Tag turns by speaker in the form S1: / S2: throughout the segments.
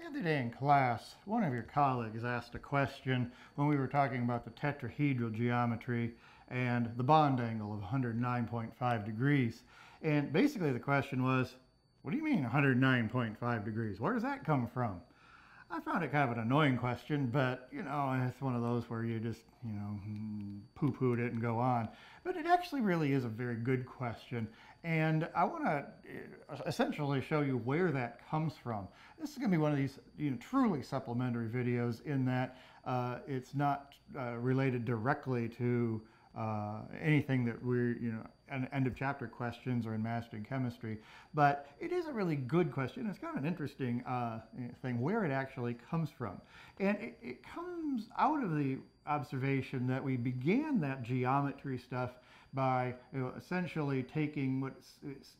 S1: The other day in class, one of your colleagues asked a question when we were talking about the tetrahedral geometry and the bond angle of 109.5 degrees. And basically the question was, what do you mean 109.5 degrees? Where does that come from? I found it kind of an annoying question, but you know, it's one of those where you just, you know, hmm, poo-pooed it and go on. But it actually really is a very good question. And I want to uh, essentially show you where that comes from. This is going to be one of these you know, truly supplementary videos in that uh, it's not uh, related directly to uh, anything that we're, you know, an end of chapter questions or in mastering chemistry. But it is a really good question. It's kind of an interesting uh, thing where it actually comes from. And it, it comes out of the observation that we began that geometry stuff by you know, essentially taking what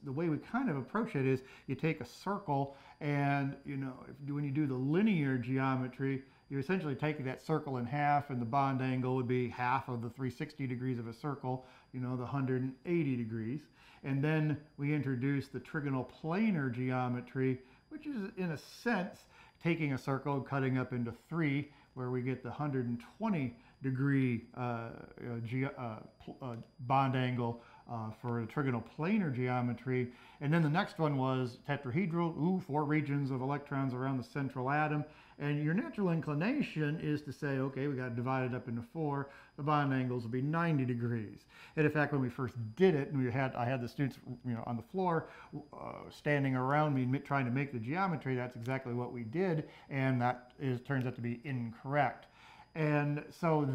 S1: the way we kind of approach it is you take a circle and you know if, when you do the linear geometry you're essentially taking that circle in half and the bond angle would be half of the 360 degrees of a circle, you know, the 180 degrees. And then we introduce the trigonal planar geometry, which is in a sense taking a circle and cutting up into three, where we get the 120 degree uh, uh, uh, uh, bond angle uh, for trigonal planar geometry. And then the next one was tetrahedral, ooh, four regions of electrons around the central atom. And your natural inclination is to say, okay, we got to divide it up into four. The bond angles will be 90 degrees. And in fact, when we first did it, and we had, I had the students, you know, on the floor uh, standing around me trying to make the geometry, that's exactly what we did. And that is, turns out to be incorrect. And so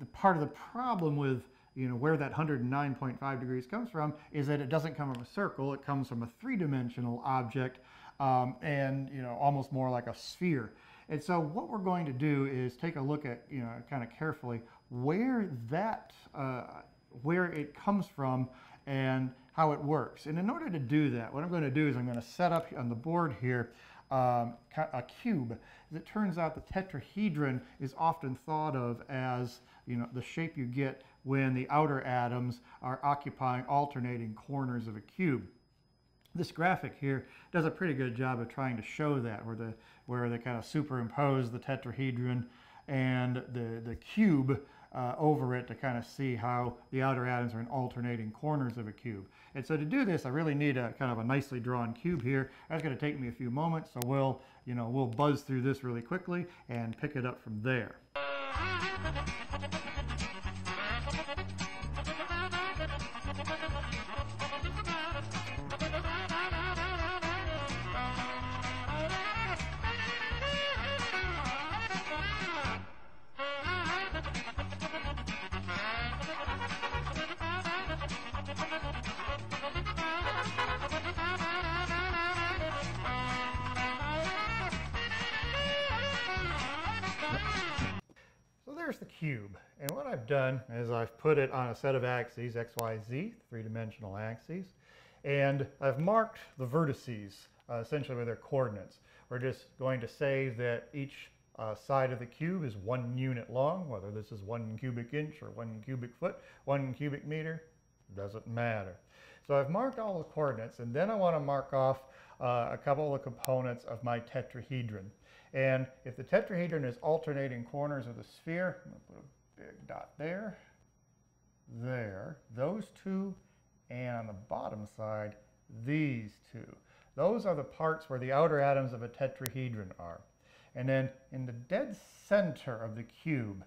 S1: the part of the problem with you know, where that 109.5 degrees comes from is that it doesn't come from a circle, it comes from a three-dimensional object um, and, you know, almost more like a sphere. And so what we're going to do is take a look at, you know, kind of carefully where that, uh, where it comes from and how it works. And in order to do that, what I'm going to do is I'm going to set up on the board here um, a cube. As it turns out, the tetrahedron is often thought of as you know the shape you get when the outer atoms are occupying alternating corners of a cube. This graphic here does a pretty good job of trying to show that, where, the, where they kind of superimpose the tetrahedron and the, the cube uh, over it to kind of see how the outer atoms are in alternating corners of a cube. And so to do this, I really need a kind of a nicely drawn cube here. That's going to take me a few moments, so we'll, you know, we'll buzz through this really quickly and pick it up from there. Cube. And what I've done is I've put it on a set of axes, x, y, z, three-dimensional axes, and I've marked the vertices, uh, essentially with their coordinates. We're just going to say that each uh, side of the cube is one unit long, whether this is one cubic inch or one cubic foot, one cubic meter, doesn't matter. So I've marked all the coordinates, and then I want to mark off uh, a couple of the components of my tetrahedron. And if the tetrahedron is alternating corners of the sphere, I'm going to put a big dot there, there, those two, and on the bottom side, these two. Those are the parts where the outer atoms of a tetrahedron are. And then in the dead center of the cube,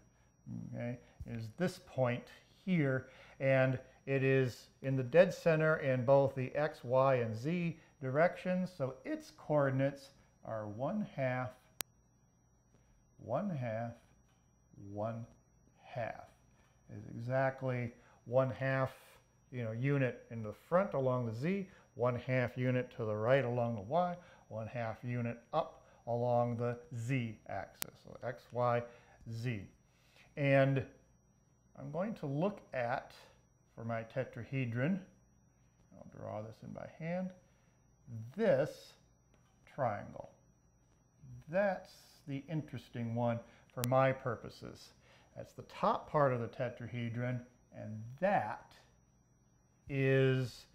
S1: okay, is this point here, and it is in the dead center in both the x, y, and z directions, so its coordinates are 1 half one half, one half is exactly one half you know, unit in the front along the z, one half unit to the right along the y, one half unit up along the z axis, so x, y, z. And I'm going to look at, for my tetrahedron, I'll draw this in by hand, this triangle. That's the interesting one for my purposes. That's the top part of the tetrahedron, and that is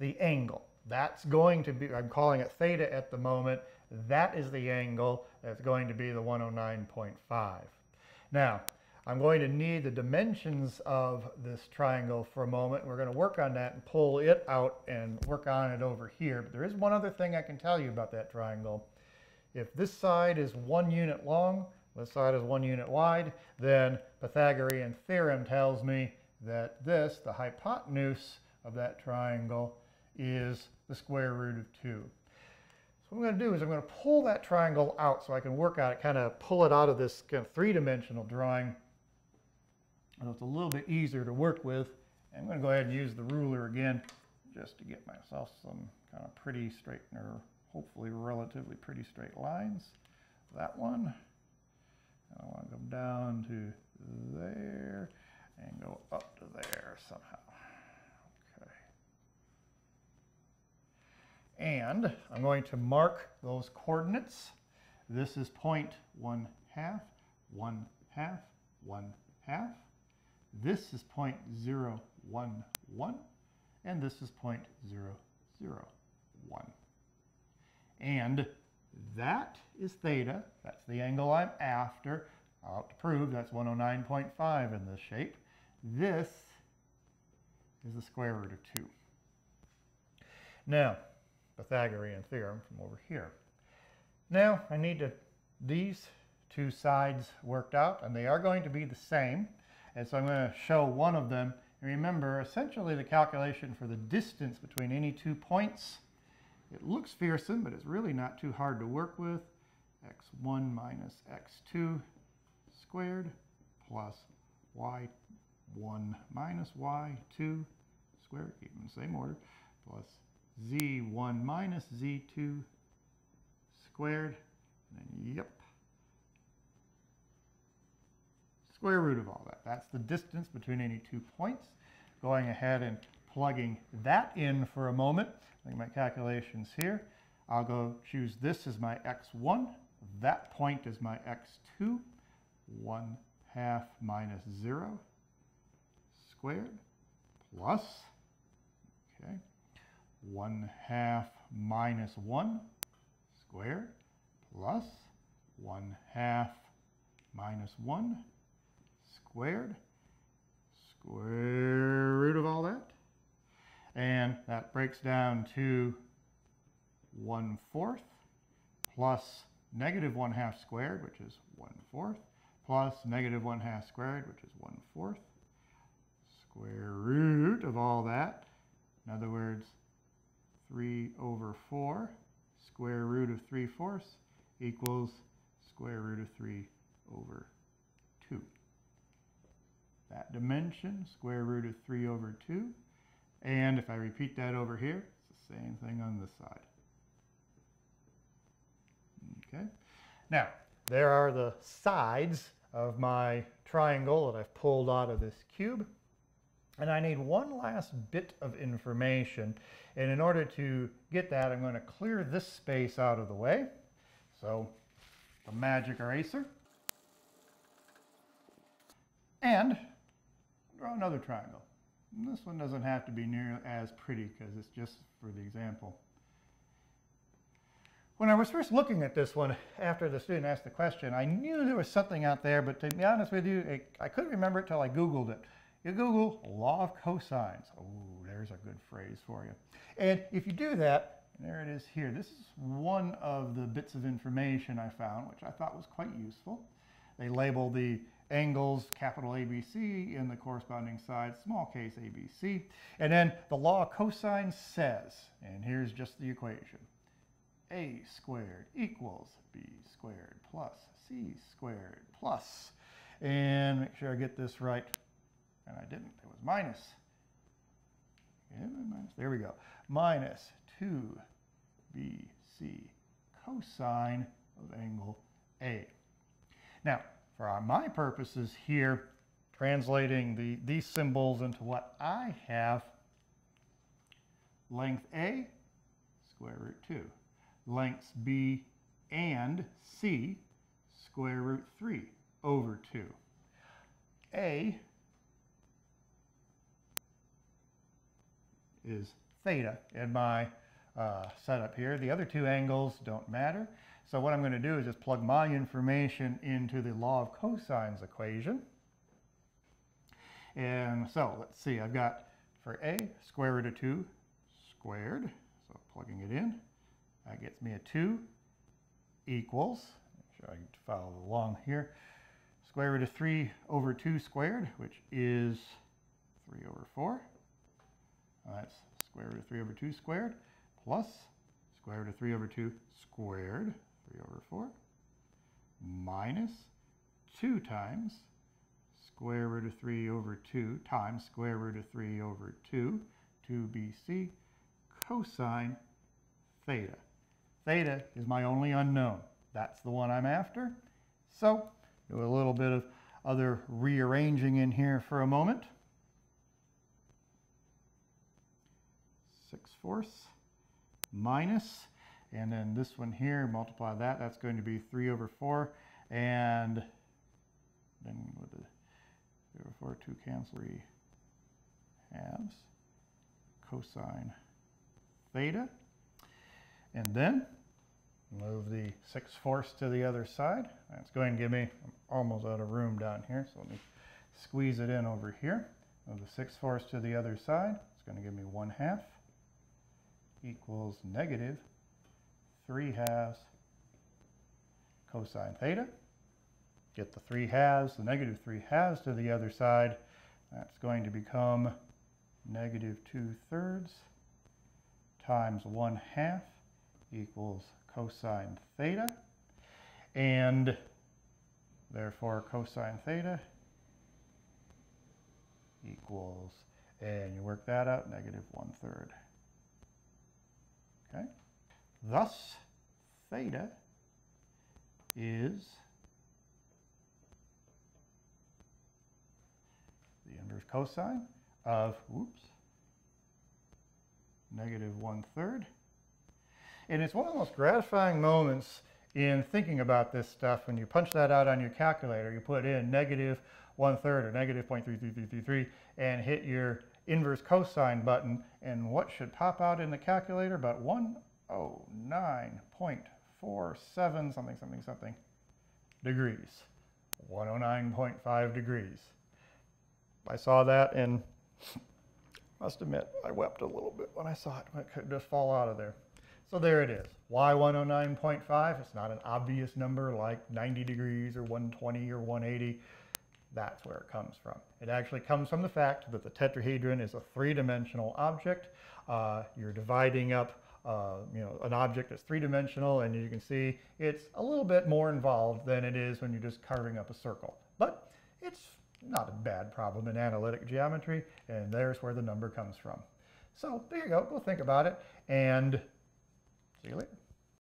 S1: the angle. That's going to be, I'm calling it theta at the moment, that is the angle that's going to be the 109.5. Now, I'm going to need the dimensions of this triangle for a moment. We're going to work on that and pull it out and work on it over here. But there is one other thing I can tell you about that triangle. If this side is one unit long, this side is one unit wide, then Pythagorean theorem tells me that this, the hypotenuse of that triangle, is the square root of 2. So what I'm going to do is I'm going to pull that triangle out so I can work on it, kind of pull it out of this kind of three-dimensional drawing. So it's a little bit easier to work with. I'm going to go ahead and use the ruler again just to get myself some kind of pretty straight, or hopefully relatively pretty straight lines. That one. And I want to go down to there and go up to there somehow. Okay. And I'm going to mark those coordinates. This is point one half, one half, one half. This is point zero one one, and this is point zero zero one. And that is theta. That's the angle I'm after. I'll have to prove that's 109.5 in this shape. This is the square root of 2. Now, Pythagorean theorem from over here. Now I need to, these two sides worked out and they are going to be the same. And so I'm going to show one of them. And remember, essentially the calculation for the distance between any two points, it looks fearsome, but it's really not too hard to work with. x1 minus x2 squared plus y1 minus y2 squared, keep in the same order, plus z1 minus z2 squared. And then yep. Square root of all that. That's the distance between any two points. Going ahead and plugging that in for a moment. Make my calculations here. I'll go choose this as my x1. That point is my x2. 1 half minus 0 squared plus, okay, plus 1 half minus 1 squared plus 1 half minus 1 squared, square root of all that. And that breaks down to 1 fourth plus negative 1 half squared, which is 1 fourth, plus negative 1 half squared, which is 1 fourth, square root of all that. In other words, 3 over 4 square root of 3 fourths equals square root of 3 over 2. That dimension, square root of 3 over 2. And if I repeat that over here, it's the same thing on this side. Okay. Now, there are the sides of my triangle that I've pulled out of this cube. And I need one last bit of information. And in order to get that, I'm going to clear this space out of the way. So the magic eraser. And draw another triangle. This one doesn't have to be near as pretty because it's just for the example. When I was first looking at this one after the student asked the question, I knew there was something out there, but to be honest with you, I couldn't remember it till I Googled it. You Google law of cosines. Oh, there's a good phrase for you. And if you do that, there it is here. This is one of the bits of information I found, which I thought was quite useful. They label the angles capital ABC in the corresponding sides, small case ABC. And then the law of cosine says, and here's just the equation, a squared equals b squared plus c squared plus, and make sure I get this right, and I didn't. It was minus. minus. There we go. Minus 2bc cosine of angle A. Now, for my purposes here, translating the, these symbols into what I have, length A, square root 2. Lengths B and C, square root 3 over 2. A is theta in my uh, setup here. The other two angles don't matter. So what I'm going to do is just plug my information into the law of cosines equation. And so let's see, I've got for a square root of 2 squared, so plugging it in, that gets me a 2 equals, make sure I follow along here, square root of 3 over 2 squared, which is 3 over 4. That's square root of 3 over 2 squared plus square root of 3 over 2 squared, 3 over 4, minus 2 times square root of 3 over 2 times square root of 3 over 2, 2bc cosine theta. Theta is my only unknown. That's the one I'm after. So do a little bit of other rearranging in here for a moment. 6 fourths minus, and then this one here, multiply that, that's going to be 3 over 4, and then with the 3 over 4, 2 cancel 3 halves, cosine theta, and then move the 6 fourths to the other side. That's going to give me, I'm almost out of room down here, so let me squeeze it in over here. Move the 6 fourths to the other side. It's going to give me 1 half equals negative 3 halves cosine theta. Get the 3 halves, the negative 3 halves to the other side. That's going to become negative 2 thirds times 1 half equals cosine theta. And therefore cosine theta equals, and you work that out, negative 1 third. Okay? Thus, theta is the inverse cosine of, whoops, negative one third. And it's one of the most gratifying moments in thinking about this stuff when you punch that out on your calculator, you put in negative one third or negative 0.3333 and hit your inverse cosine button, and what should pop out in the calculator but 109.47 something, something, something degrees. 109.5 degrees. I saw that and must admit I wept a little bit when I saw it. It could just fall out of there. So there it is. Why 109.5? It's not an obvious number like 90 degrees or 120 or 180. That's where it comes from. It actually comes from the fact that the tetrahedron is a three-dimensional object. Uh, you're dividing up uh, you know, an object that's three-dimensional, and you can see it's a little bit more involved than it is when you're just carving up a circle. But it's not a bad problem in analytic geometry, and there's where the number comes from. So there you go. Go think about it, and see you later.